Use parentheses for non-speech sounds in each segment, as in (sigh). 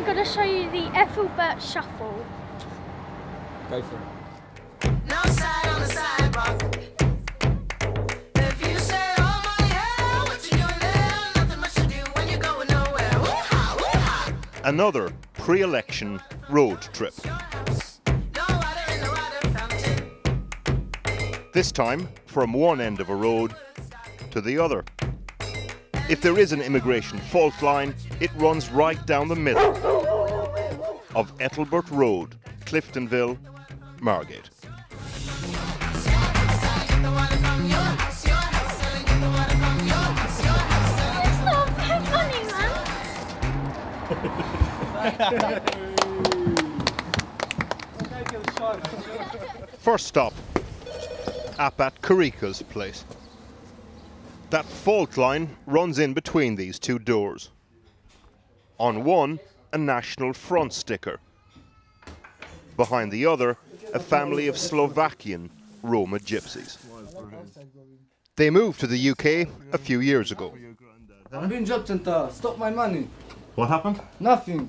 I'm going to show you the Ethelbert Shuffle. Go for it. No side on the sidewalk. If you say, oh my yeah, what you doing there? Nothing much to do when you're going nowhere. Woo-ha, woo-ha. Another pre election road trip. No water in the water fountain. This time from one end of a road to the other. If there is an immigration fault line, it runs right down the middle of Ethelbert Road, Cliftonville, Margate. It's not funny, man. First stop, Arpad Karika's place. That fault line runs in between these two doors. On one, a National Front sticker. Behind the other, a family of Slovakian Roma gypsies. They moved to the UK a few years ago. I'm doing job center. Stop my money. What happened? Nothing.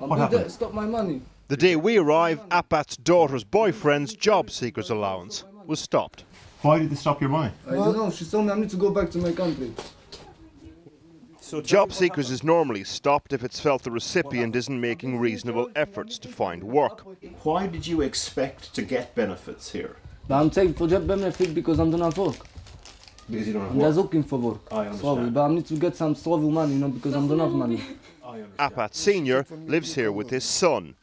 I'm What happened? that. Stop my money. The day we arrive, Arpad's daughter's boyfriend's job seekers allowance was stopped. Why did they stop your money? I don't know. She told me I need to go back to my country. Job seekers is normally stopped if it's felt the recipient isn't making reasonable efforts to find work. Why did you expect to get benefits here? I'm taking for job benefit because I don't have work. Because you don't have I'm just looking for work. I understand. Sorry, but I need to get some travel money, you know, because I don't have money. Arpad Sr. lives here with his son,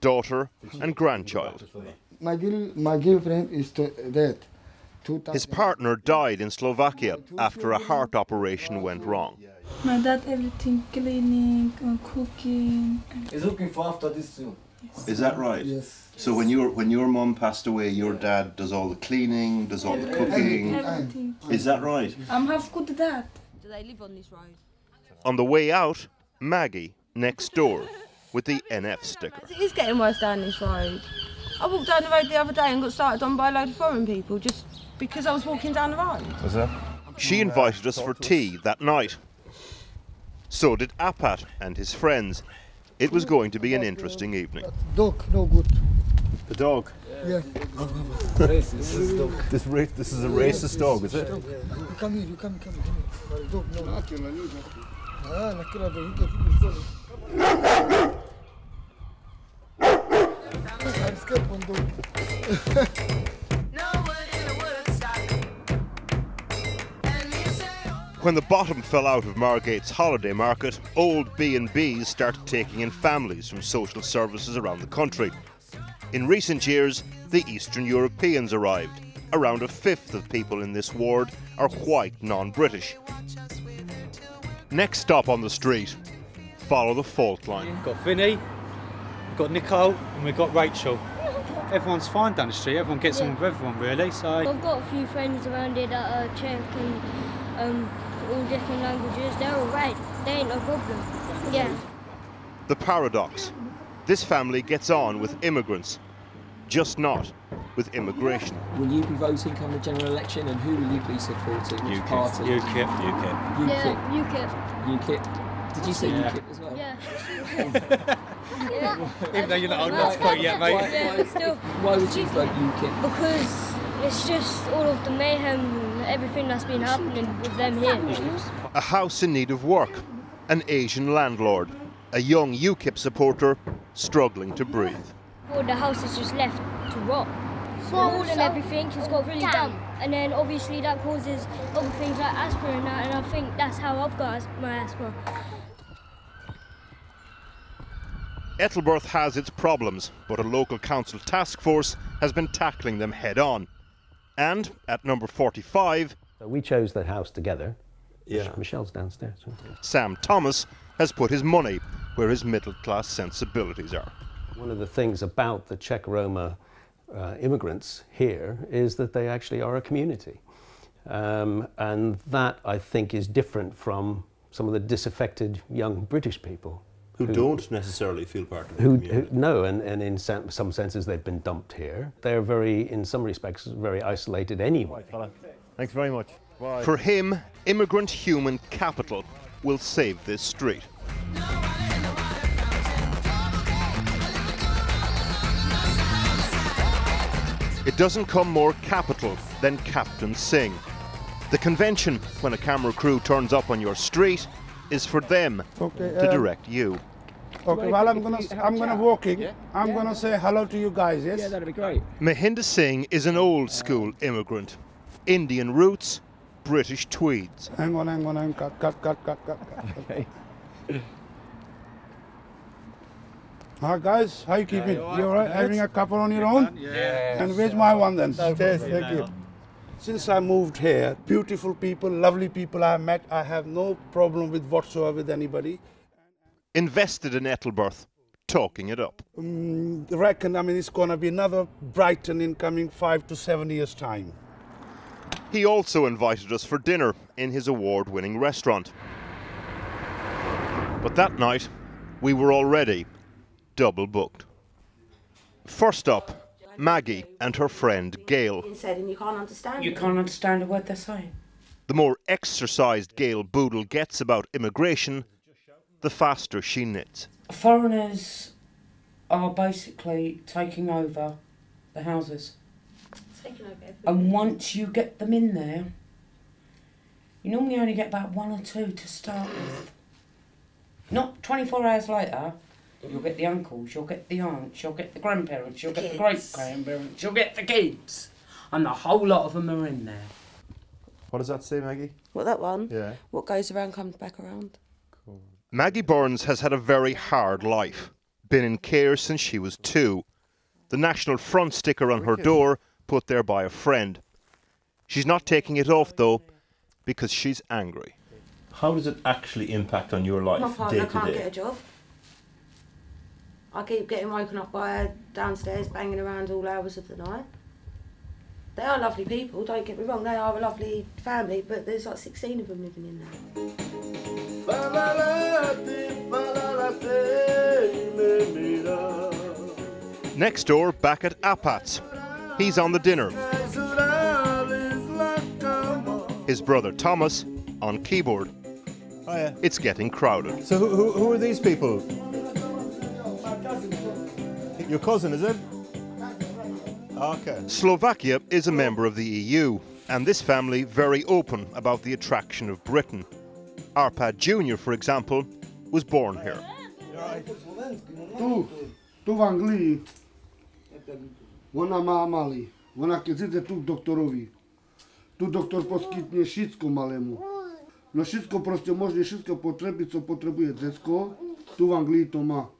daughter, and grandchild. My, girl, my girlfriend is dead. His partner died in Slovakia after a heart operation went wrong. My dad everything cleaning, uh, cooking. He's looking for after this soon. Is that right? Yes. So when your when your mum passed away, your dad does all the cleaning, does all the cooking. Everything. Is that right? I'm half good dad. Do they live on this road? On the way out, Maggie next door with the NF sticker. It is getting worse down this road. I walked down the road the other day and got started on by a load of foreign people just because I was walking down the road. Was that? She invited us for tea that night. So did Arpad and his friends. It was going to be an interesting evening. Dog, no good. The dog. Yes. Racist dog. This ra- this is a racist dog, is it? You come here, you come, come here. Dog, no. Ah, nakira dog. You can feel it. (laughs) I'm scared from dog. (laughs) When the bottom fell out of Margate's holiday market, old B&Bs started taking in families from social services around the country. In recent years, the Eastern Europeans arrived. Around a fifth of people in this ward are white non-British. Next stop on the street, follow the fault line. We've got Vinny, we've got Nicole, and we've got Rachel. Everyone's fine down the street. Everyone gets on with everyone, really. So I've got a few friends around here that are Czech and um, all different languages. They're all right. They ain't no problem. Yeah. The paradox. This family gets on with immigrants, just not with immigration. Will you be voting come the general election and who will you be supporting? Which party? UKIP, UKIP. Yeah, UKIP. UKIP. Did you say Yeah. UKIP as well? Yeah. (laughs) yeah. Even though you're not old enough to vote yet, mate. Yeah, still. Why would you vote UKIP? Because it's just all of the mayhem, everything that's been happening with them here. A house in need of work, an Asian landlord, a young UKIP supporter struggling to breathe. All the house is just left to rot. The wall and everything has got really damp, and then obviously that causes other things like asthma and that, and I think that's how I've got my asthma. Ethelbert has its problems, but a local council task force has been tackling them head on. And at number 45, So we chose the house together. Yeah. Michelle's downstairs. Sam Thomas has put his money where his middle class sensibilities are. One of the things about the Czech Roma uh, immigrants here is that they actually are a community. Um, and that, I think, is different from some of the disaffected young British people who, who don't necessarily feel part of the who, community. Who, no, and, and in some senses they've been dumped here. They're very, in some respects, very isolated anyway. Right, Thanks very much. Bye. For him, immigrant human capital will save this street. It doesn't come more capital than Captain Singh. The convention, when a camera crew turns up on your street, is for them Okay, to um, direct you. Okay, well, I'm gonna, I'm gonna walking. I'm gonna say hello to you guys. Yes. Yeah, that'd be great. Mahinda Singh is an old school immigrant. Indian roots, British tweeds. Hang on, hang on, hang on. Cut, cut, cut, cut, cut. cut. (laughs) Hi guys, how you keeping? you all you alright? Having a couple on your own? Yeah. And where's my one then? No Yes, thank you. Since I moved here, beautiful people, lovely people I met. I have no problem with whatsoever with anybody. Invested in Ethelbert, talking it up. Mm, reckon, I mean, it's gonna be another Brighton in coming five to seven years time. He also invited us for dinner in his award winning restaurant. But that night, we were already double booked. First up, Maggie and her friend Gail. Said and you can't understand. You can't understand a word they're saying. The more exercised Gail Boodle gets about immigration, the faster she knits. Foreigners are basically taking over the houses. Taking over everything. And once you get them in there, you normally only get about one or two to start with. Not 24 hours later, you'll get the uncles, you'll get the aunts, you'll get the grandparents, you'll get the great grandparents, you'll get the kids. And the whole lot of them are in there. What does that say, Maggie? What that one? Yeah. What goes around comes back around. Cool. Maggie Burns has had a very hard life, been in care since she was two. The National Front sticker on her door, put there by a friend. She's not taking it off though, because she's angry. How does it actually impact on your life My partner day to can't get a job. I keep getting woken up by her downstairs banging around all hours of the night. They are lovely people, don't get me wrong, they are a lovely family, but there's like 16 of them living in there. Next door, back at Arpad's. He's on the dinner. His brother Thomas on keyboard. Oh, yeah. It's getting crowded. So who, who, who are these people? Your cousin, is it? Okay. Slovakia is a member of the EU, and this family very open about the attraction of Britain. Arpad Jr., for example, was born here. Tu, tu w Anglii, ona ma mali. Ona keď ide tu k doktorovi, tu doktor poskytne všetko malému. No všetko proste možné, všetko potreby, co potrebuje decko, tu v Anglii to má.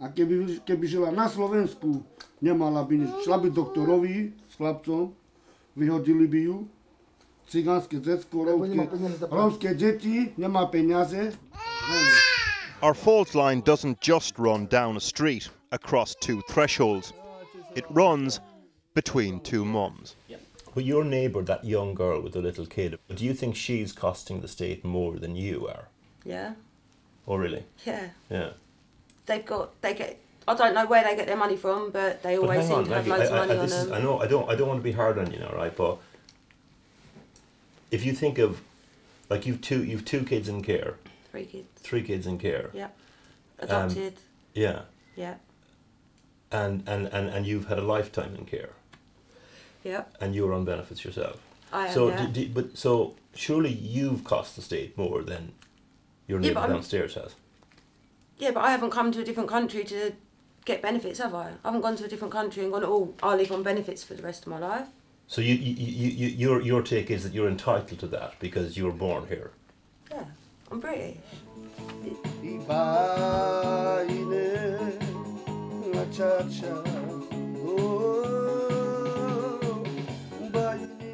A keby, keby žila na Slovensku, nemala by nič. Šla by doktorovi s chlapcom, vyhodili by ju, cigánske decko, rómske, rómske deti, nemá peniaze. Our fault line doesn't just run down a street across two thresholds, it runs between two mums. But your neighbour, that young girl with the little kid, do you think she's costing the state more than you are? Yeah, Oh, really? yeah. Yeah. They've got, they get, I don't know where they get their money from, but they always hang seem on, to have Maggie, loads I, of money I, on is, them. I know I don't I don't want to be hard on you now, right? But if you think of like you've two you've two kids in care, Three kids. three kids in care, Yeah. Um, Adopted. yeah, yeah. and, and, and, and you've had a lifetime in care, Yeah. and you're on benefits yourself. I am, so, yeah. d- d- but so surely you've cost the state more than your neighbour but I'm- downstairs has. Yeah, but I haven't come to a different country to get benefits, have I? I haven't gone to a different country and gone, oh, I'll live on benefits for the rest of my life. So you, you, you, you, your your take is that you're entitled to that because you were born here. Yeah, I'm British.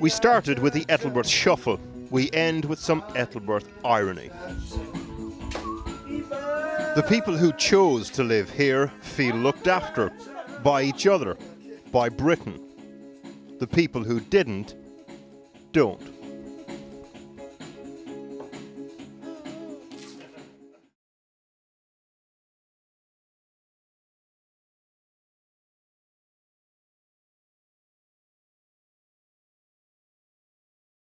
We started with the Ethelbert Shuffle. We end with some Ethelbert irony. The people who chose to live here feel looked after by each other, by Britain. The people who didn't, don't.